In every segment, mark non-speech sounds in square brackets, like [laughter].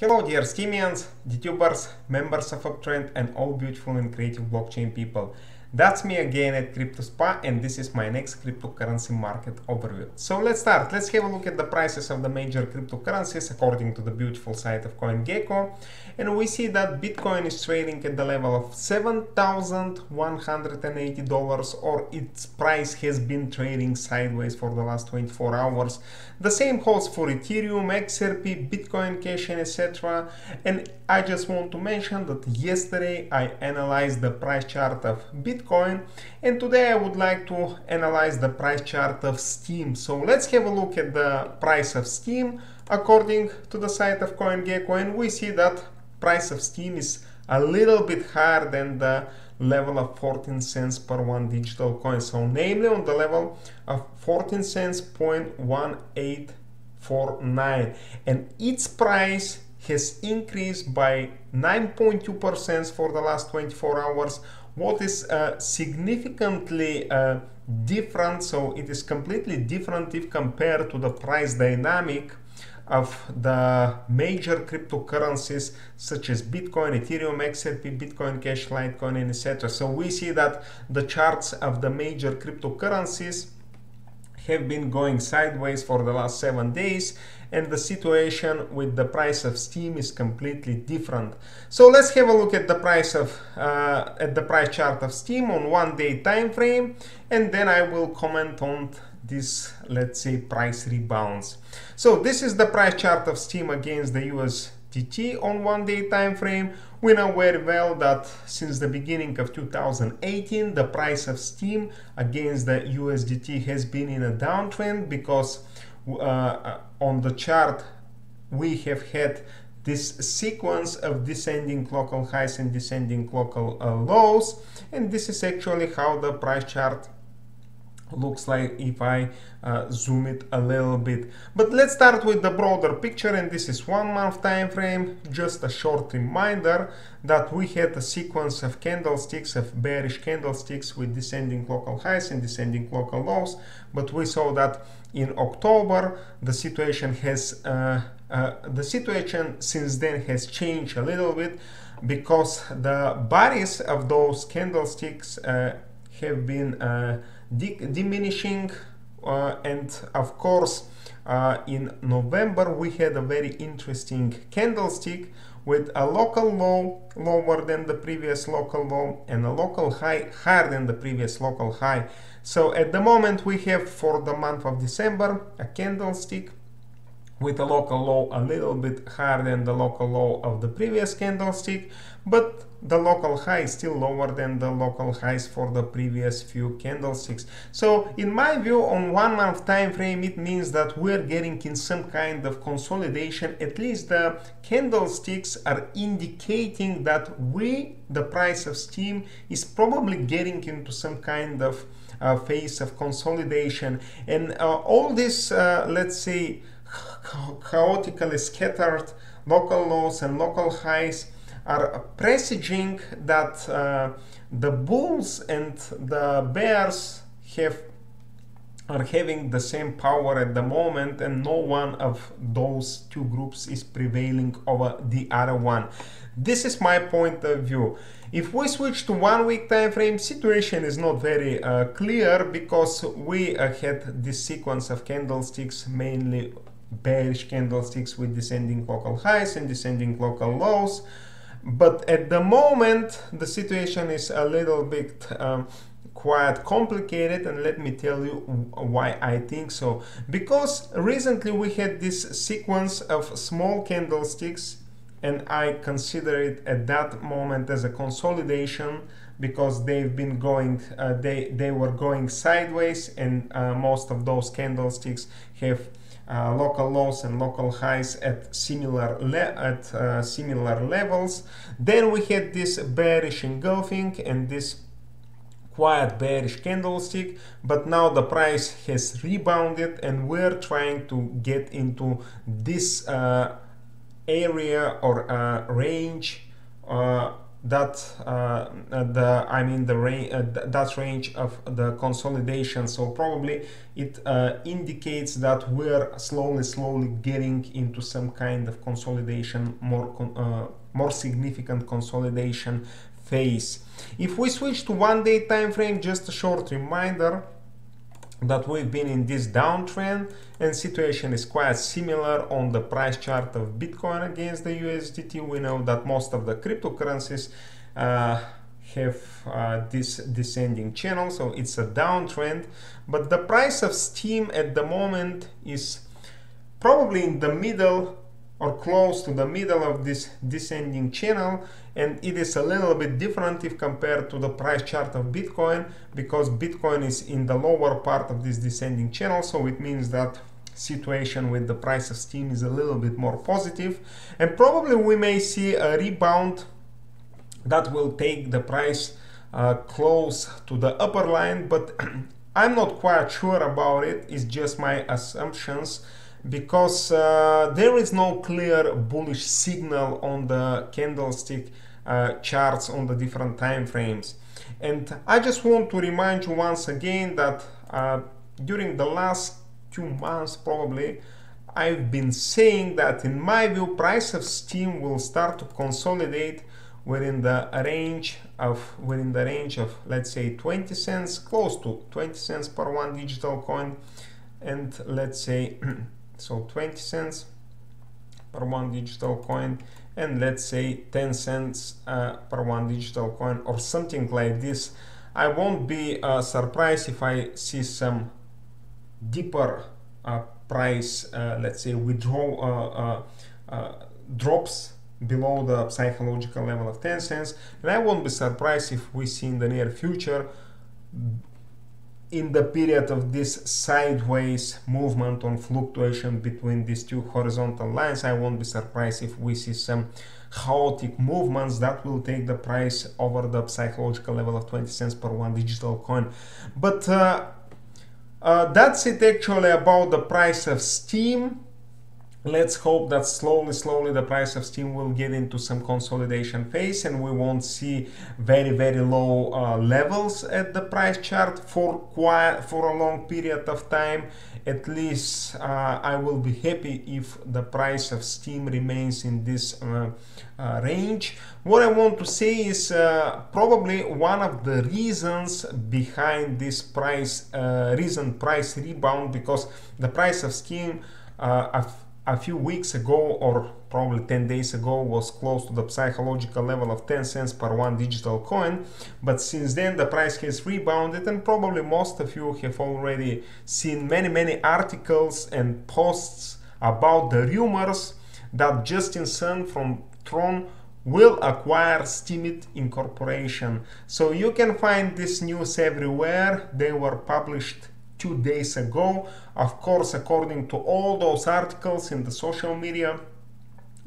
Hello dear Steemians, YouTubers, members of Uptrend and all beautiful and creative blockchain people. That's me again at CryptoSpa and this is my next cryptocurrency market overview. So let's start. Let's have a look at the prices of the major cryptocurrencies according to the beautiful site of CoinGecko. And we see that Bitcoin is trading at the level of $7,180 or its price has been trading sideways for the last 24 hours. The same holds for Ethereum, XRP, Bitcoin Cash and etc. And I just want to mention that yesterday I analyzed the price chart of Bitcoin Bitcoin and today I would like to analyze the price chart of Steem. So let's have a look at the price of Steem according to the site of CoinGecko and we see that price of Steem is a little bit higher than the level of 14 cents per one digital coin. So namely on the level of 14 cents point 1849 and its price has increased by 9.2% for the last 24 hours what is uh, significantly uh, different so it is completely different if compared to the price dynamic of the major cryptocurrencies such as Bitcoin, Ethereum, XRP, Bitcoin Cash, Litecoin, and etc. So we see that the charts of the major cryptocurrencies have been going sideways for the last seven days and the situation with the price of steem is completely different. So let's have a look at the price of uh, at the price chart of steem on one day time frame and then i will comment on this let's say price rebounds. So this is the price chart of steem against the usdt on one day time frame we know very well that since the beginning of 2018 the price of Steem against the usdt has been in a downtrend because uh, on the chart we have had this sequence of descending local highs and descending local uh, lows. And this is actually how the price chart looks like if I uh, zoom it a little bit. But let's start with the broader picture and this is one month time frame. Just a short reminder that we had a sequence of candlesticks, of bearish candlesticks with descending local highs and descending local lows. But we saw that in October the situation has uh, uh, the situation since then has changed a little bit because the bodies of those candlesticks uh, have been uh, diminishing uh, and of course uh, in November we had a very interesting candlestick with a local low lower than the previous local low and a local high higher than the previous local high. So at the moment we have for the month of December a candlestick with a local low a little bit higher than the local low of the previous candlestick but the local high is still lower than the local highs for the previous few candlesticks. So in my view on one month time frame it means that we're getting in some kind of consolidation. At least the candlesticks are indicating that we the price of steem, is probably getting into some kind of uh, phase of consolidation. And uh, all this uh, let's say chaotically scattered local lows and local highs are presaging that uh, the bulls and the bears have are having the same power at the moment and no one of those two groups is prevailing over the other one. This is my point of view. If we switch to one week time frame situation is not very uh, clear because we uh, had this sequence of candlesticks mainly bearish candlesticks with descending local highs and descending local lows. But at the moment, the situation is a little bit um, quite complicated and let me tell you why I think so. Because recently we had this sequence of small candlesticks and I consider it at that moment as a consolidation because they've been going uh, they they were going sideways and uh, most of those candlesticks have uh, local lows and local highs at similar at uh, similar levels. Then we had this bearish engulfing and this quiet bearish candlestick but now the price has rebounded and we're trying to get into this uh, area or uh, range uh, that uh, the I mean the range uh, that range of the consolidation. So probably it uh, indicates that we're slowly slowly getting into some kind of consolidation more con uh, more significant consolidation phase. If we switch to one day time frame just a short reminder that we've been in this downtrend and situation is quite similar on the price chart of Bitcoin against the USDT. We know that most of the cryptocurrencies uh, have uh, this descending channel, so it's a downtrend. But the price of Steem at the moment is probably in the middle or close to the middle of this descending channel and it is a little bit different if compared to the price chart of Bitcoin because Bitcoin is in the lower part of this descending channel so it means that situation with the price of Steem is a little bit more positive. And probably we may see a rebound that will take the price uh, close to the upper line but [clears throat] I'm not quite sure about it. It's just my assumptions because uh, there is no clear bullish signal on the candlestick uh, charts on the different time frames. And I just want to remind you once again that uh, during the last two months probably I've been saying that in my view price of steem will start to consolidate within the range of within the range of let's say 20 cents close to 20 cents per one digital coin and let's say [clears throat] so 20 cents per one digital coin and let's say 10 cents uh, per one digital coin or something like this. I won't be uh, surprised if I see some deeper uh, price uh, let's say withdrawal uh, uh, drops below the psychological level of 10 cents. And I won't be surprised if we see in the near future in the period of this sideways movement on fluctuation between these two horizontal lines, I won't be surprised if we see some chaotic movements that will take the price over the psychological level of 20 cents per one digital coin. But uh, uh, that's it actually about the price of Steem let's hope that slowly slowly the price of Steem will get into some consolidation phase and we won't see very very low uh, levels at the price chart for quite for a long period of time. At least uh, i will be happy if the price of Steem remains in this uh, uh range. What i want to say is uh, probably one of the reasons behind this price uh, recent price rebound because the price of steem a few weeks ago or probably 10 days ago was close to the psychological level of 10 cents per one digital coin but since then the price has rebounded and probably most of you have already seen many many articles and posts about the rumors that Justin Sun from Tron will acquire Steemit Incorporation. So you can find this news everywhere. They were published two days ago. Of course, according to all those articles in the social media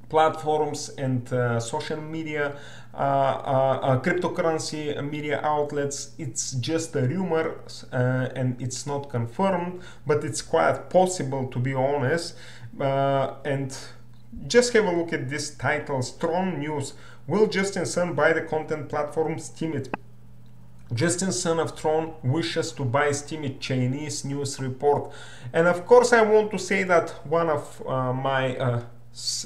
platforms and uh, social media, uh, uh, uh cryptocurrency media outlets, it's just a rumor uh, and it's not confirmed, but it's quite possible to be honest. Uh, and just have a look at this title, Strong News. Will Justin Sun buy the content platform Steemit? Justin Sun of Tron wishes to buy Steemit Chinese news report. And of course I want to say that one of uh, my uh,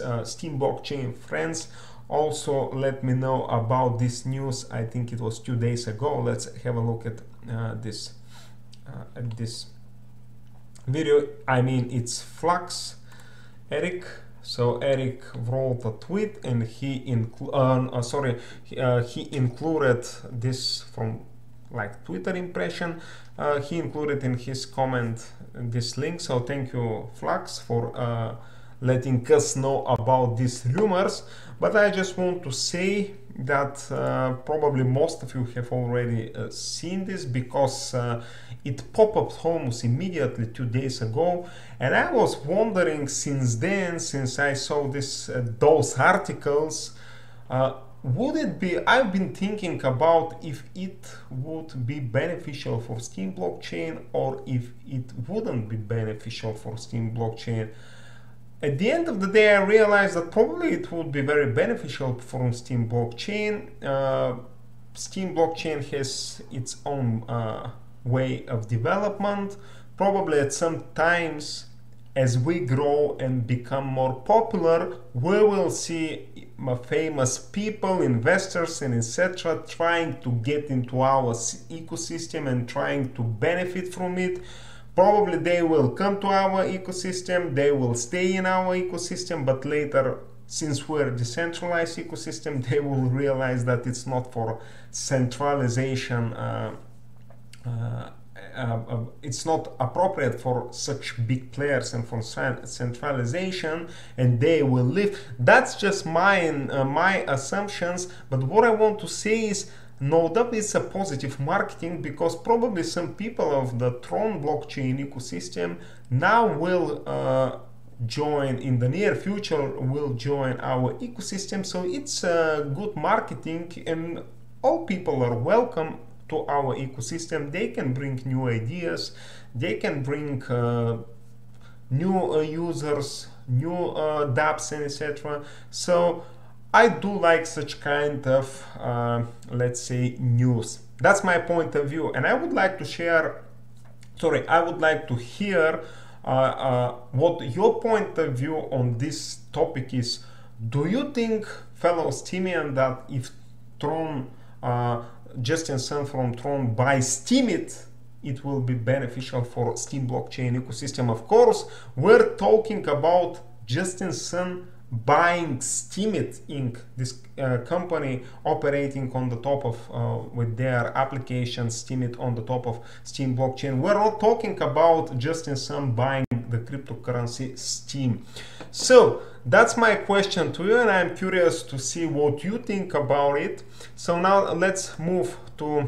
uh, Steem blockchain friends also let me know about this news. I think it was two days ago. Let's have a look at uh, this uh, at this video. I mean it's Flux Eric so Eric wrote a tweet and he inclu uh, uh, sorry uh, he included this from like Twitter impression. Uh, he included in his comment this link. So thank you, Flux, for uh, letting us know about these rumors. But I just want to say that uh, probably most of you have already uh, seen this because uh, it popped up almost immediately two days ago and I was wondering since then since I saw this uh, those articles uh, would it be i've been thinking about if it would be beneficial for steem blockchain or if it wouldn't be beneficial for steem blockchain at the end of the day, I realized that probably it would be very beneficial for steem blockchain. Uh, Steem blockchain has its own uh, way of development. Probably at some times, as we grow and become more popular, we will see famous people, investors, and etc. trying to get into our ecosystem and trying to benefit from it. Probably they will come to our ecosystem, they will stay in our ecosystem, but later since we're a decentralized ecosystem, [laughs] they will realize that it's not for centralization. Uh, uh, uh, uh, it's not appropriate for such big players and for centralization and they will leave. That's just my uh, my assumptions but what i want to say is no doubt it's a positive marketing because probably some people of the tron blockchain ecosystem now will uh, join in the near future will join our ecosystem. So it's a good marketing and all people are welcome to our ecosystem they can bring new ideas they can bring uh, new uh, users new uh, dapps and etc so i do like such kind of uh, let's say news. That's my point of view. And i would like to share sorry i would like to hear uh, uh, what your point of view on this topic is. Do you think fellow Steemian that if Tron Justin Sun from Tron buy Steemit, it will be beneficial for Steem blockchain ecosystem. Of course, we're talking about Justin Sun buying Steemit Inc., this uh, company operating on the top of, uh, with their application Steemit on the top of Steem blockchain. We're not talking about Justin Sun the cryptocurrency Steem. So that's my question to you and I'm curious to see what you think about it. So now let's move to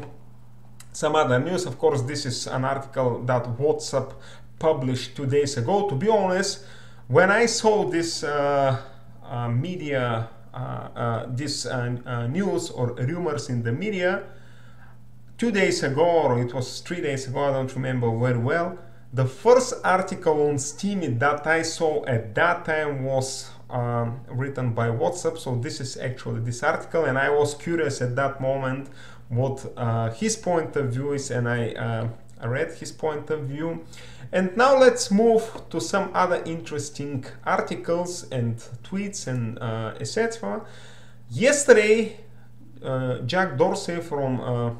some other news. Of course, this is an article that WhatsApp published two days ago. To be honest, when I saw this uh, uh, media, uh, uh this uh, uh, news or rumors in the media, two days ago, or it was three days ago, I don't remember very well, the first article on Steemit that I saw at that time was um, written by WhatsApp. So this is actually this article, and I was curious at that moment what uh, his point of view is, and I uh, read his point of view. And now let's move to some other interesting articles and tweets and uh, etc. Yesterday, uh, Jack Dorsey from uh,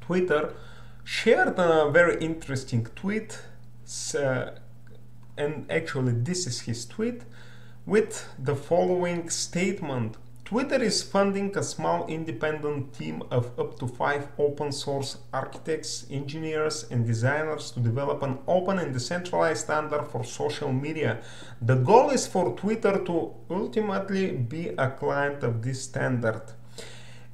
Twitter shared a very interesting tweet uh, and actually this is his tweet with the following statement Twitter is funding a small independent team of up to five open source architects, engineers, and designers to develop an open and decentralized standard for social media. The goal is for Twitter to ultimately be a client of this standard.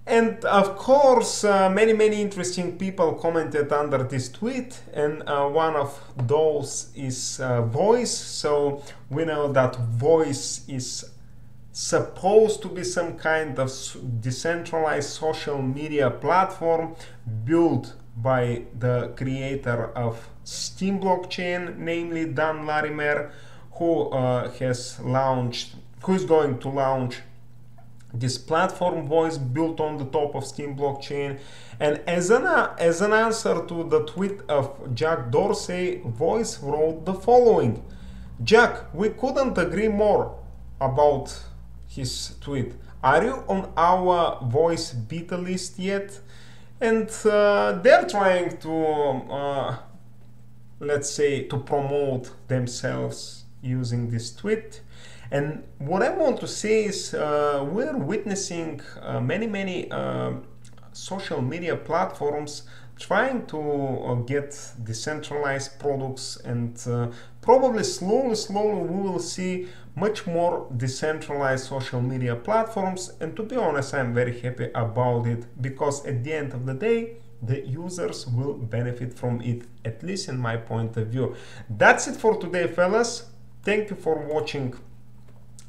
And of course, uh, many, many interesting people commented under this tweet, and uh, one of those is uh, Voice. So we know that Voice is supposed to be some kind of decentralized social media platform built by the creator of Steem blockchain, namely Dan Larimer, who uh, has launched, who is going to launch this platform voice built on the top of Steem blockchain. And as an, uh, as an answer to the tweet of Jack Dorsey, Voice wrote the following. Jack, we couldn't agree more about his tweet. Are you on our voice beta list yet? And uh, they're trying to, uh, let's say, to promote themselves using this tweet. And what I want to say is uh, we're witnessing uh, many, many uh, social media platforms trying to uh, get decentralized products and uh, probably slowly, slowly we will see much more decentralized social media platforms. And to be honest, I'm very happy about it because at the end of the day, the users will benefit from it, at least in my point of view. That's it for today, fellas. Thank you for watching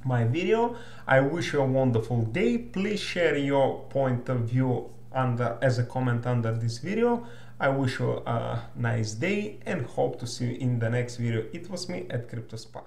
my video. I wish you a wonderful day. Please share your point of view under as a comment under this video. I wish you a nice day and hope to see you in the next video. It was me at CryptoSpa.